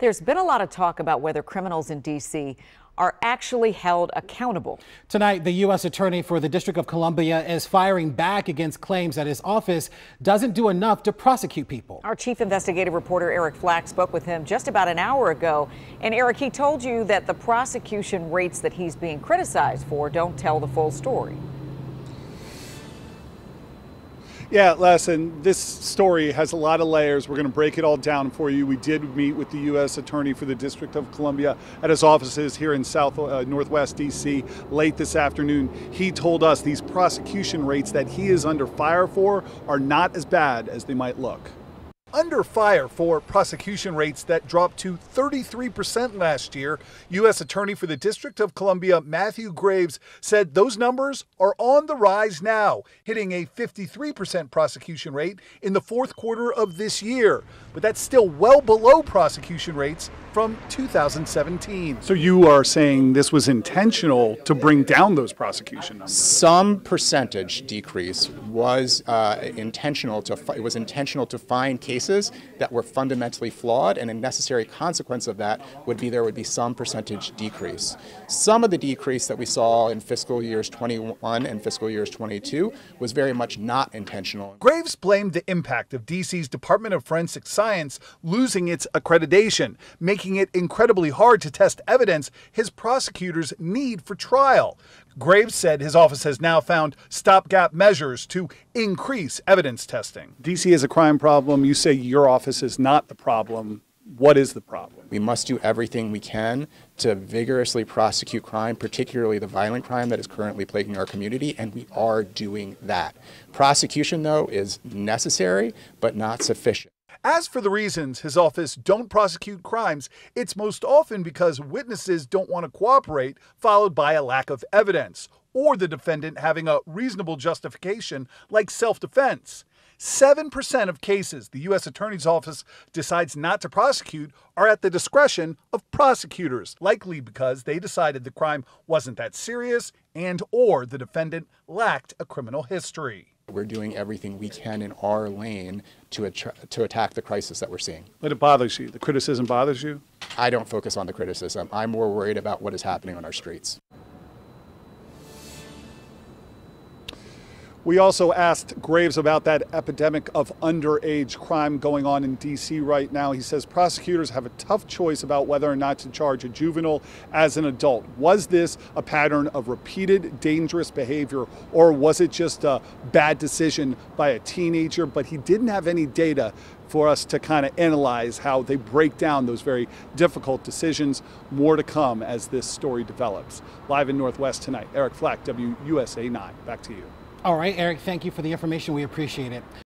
There's been a lot of talk about whether criminals in D.C. are actually held accountable. Tonight, the U.S. Attorney for the District of Columbia is firing back against claims that his office doesn't do enough to prosecute people. Our chief investigative reporter Eric Flack spoke with him just about an hour ago. And Eric, he told you that the prosecution rates that he's being criticized for don't tell the full story. Yeah, Les, and this story has a lot of layers. We're going to break it all down for you. We did meet with the U.S. Attorney for the District of Columbia at his offices here in South uh, Northwest D.C. late this afternoon. He told us these prosecution rates that he is under fire for are not as bad as they might look under fire for prosecution rates that dropped to 33% last year. U.S. Attorney for the District of Columbia, Matthew Graves, said those numbers are on the rise now, hitting a 53% prosecution rate in the fourth quarter of this year. But that's still well below prosecution rates from 2017. So you are saying this was intentional to bring down those prosecution numbers? Some percentage decrease was uh, intentional to it was intentional to find cases that were fundamentally flawed, and a necessary consequence of that would be there would be some percentage decrease. Some of the decrease that we saw in fiscal years 21 and fiscal years 22 was very much not intentional. Graves blamed the impact of DC's Department of Forensic Science losing its accreditation, making making it incredibly hard to test evidence his prosecutors need for trial. Graves said his office has now found stopgap measures to increase evidence testing. DC is a crime problem. You say your office is not the problem. What is the problem? We must do everything we can to vigorously prosecute crime, particularly the violent crime that is currently plaguing our community, and we are doing that. Prosecution, though, is necessary but not sufficient. As for the reasons his office don't prosecute crimes, it's most often because witnesses don't want to cooperate, followed by a lack of evidence, or the defendant having a reasonable justification like self defense. 7% of cases the U.S. Attorney's Office decides not to prosecute are at the discretion of prosecutors, likely because they decided the crime wasn't that serious and or the defendant lacked a criminal history. We're doing everything we can in our lane to, to attack the crisis that we're seeing. But it bothers you. The criticism bothers you? I don't focus on the criticism. I'm more worried about what is happening on our streets. We also asked Graves about that epidemic of underage crime going on in D.C. right now. He says prosecutors have a tough choice about whether or not to charge a juvenile as an adult. Was this a pattern of repeated dangerous behavior, or was it just a bad decision by a teenager? But he didn't have any data for us to kind of analyze how they break down those very difficult decisions. More to come as this story develops. Live in Northwest tonight, Eric Flack, WUSA 9. Back to you. All right, Eric, thank you for the information. We appreciate it.